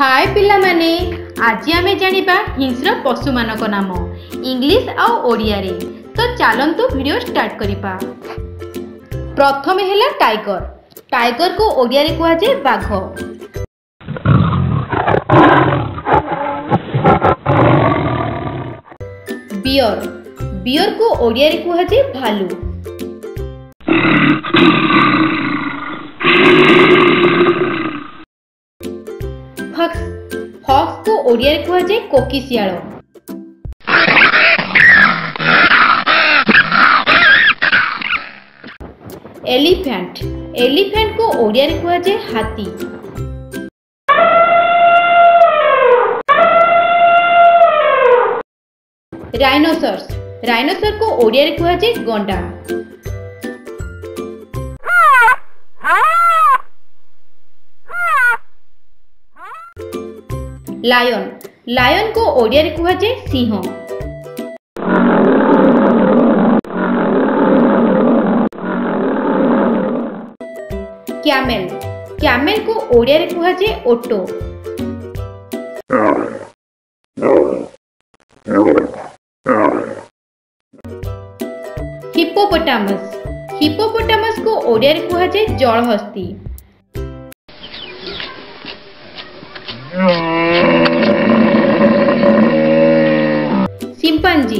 ହାଏ ପିଲାମାନେ ଆଜି ଆମେ ଜାଣିବା ହିଂସ୍ର ପଶୁମାନଙ୍କ ନାମ ଇଂଲିଶ ଆଉ ଓଡ଼ିଆରେ ତ ଚାଲନ୍ତୁ ଭିଡ଼ିଓ ଷ୍ଟାର୍ଟ କରିବା ପ୍ରଥମେ ହେଲା ଟାଇଗର ଟାଇଗରକୁ ଓଡ଼ିଆରେ କୁହାଯାଏ ବାଘ ବିୟର ବିୟରକୁ ଓଡ଼ିଆରେ କୁହାଯାଏ ଭାଲୁ ହକ୍ସକୁ ଓଡ଼ିଆରେ କୁହାଯାଏ କୋକିଶିଆଳ এলিফ্যান্ট এলিফ্যান্টকে ওড়িয়ারে কুয়াযায় হাতি রাইনোসরস রাইনোসরকে ওড়িয়ারে কুয়াযায় গন্ডা लायन लायन को ओडिया ओडिये कहुए सिंह क्यामेल क्यामेल को ओडिया कहुए ओटो हिपोपोटामस हिपोपोटामस को ओडिया कहुए जलहस्ती ସିମ୍ପାଞ୍ଜି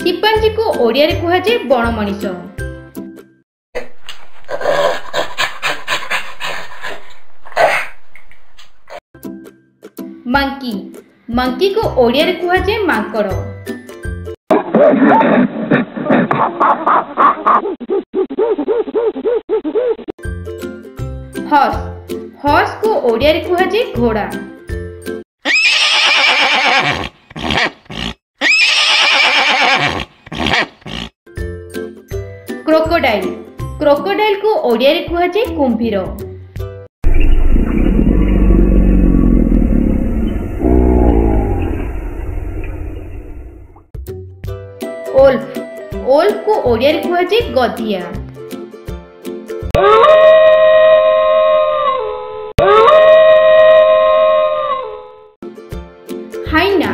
ସିମ୍ପାଞ୍ଜିକୁ ଓଡ଼ିଆରେ କୁହାଯାଏ ବଣ ମଣିଷ ମାଙ୍କି ମାଙ୍କିକୁ ଓଡ଼ିଆରେ କୁହାଯାଏ ମାଙ୍କଡ଼ ହସ୍ ହର୍ସକୁ ଓଡ଼ିଆରେ କୁହାଯାଏ ଘୋଡ଼ା ক্রোকোডাইল ক্রোকোডাইল কু ওড়িয়ারে কুহযায় কুম্ভীর ওল্ফ ওল্ফ কু ওড়িয়ারে কুহযায় গদিয়া হাইনা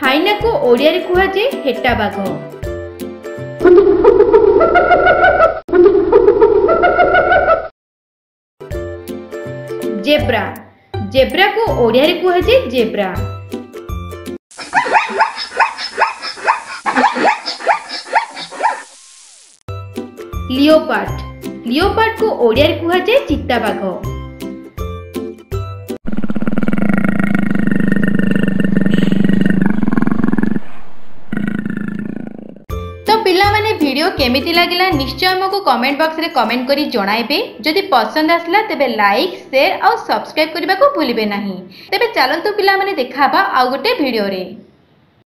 হাইনা কু ওড়িয়ারে কুহযায় হেটা বাঘ जेब्रा जेब्रा को ओडिया कहुए जेब्रा लियोपार्ड लियोपार्ड को ओडिया कहुए चित्ताबाघ ভিডিও কেমিতি লাগিলা নিশ্চয় আমাকে কমেন্ট বক্সরে কমেন্ট করে জনাইবে যদি পসন্দ আসলা তেবে লাইক সেয়ার আউ সবসক্রাইব করা ভুলবে না তেবে চালু পিলা মানে দেখা হবা আউ গোটে ভিডিওরে